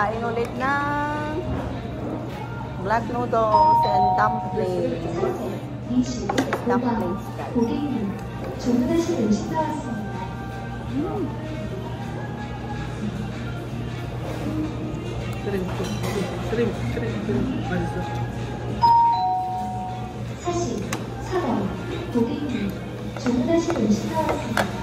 Kakain ulit ng black noodles and dumplings. dumplings, guys. 나왔습니다. 크림, 크림, 크림, 맛있어. 사실, 사랑, 고객님, 주문하신 음식 나왔습니다.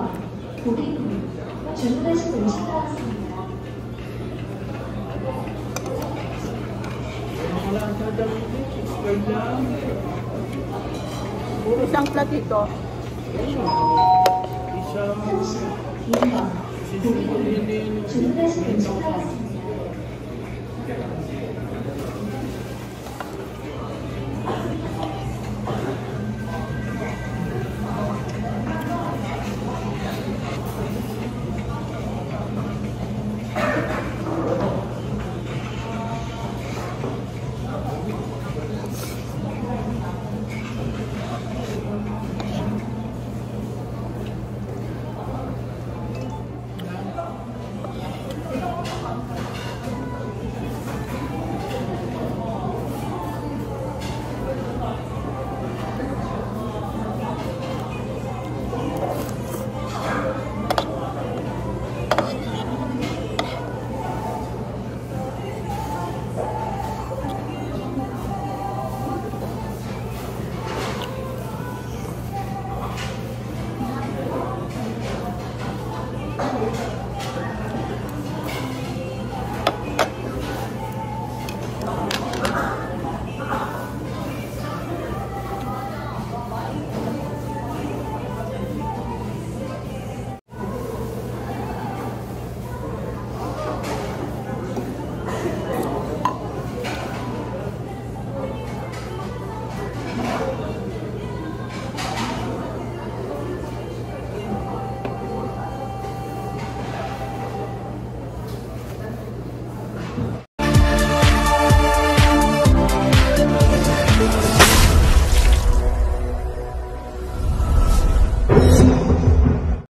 1번 고객님 주문하신 음식 나왔습니다. Isang platito. Isang 2번 고객님 주문하신 음식 나왔습니다.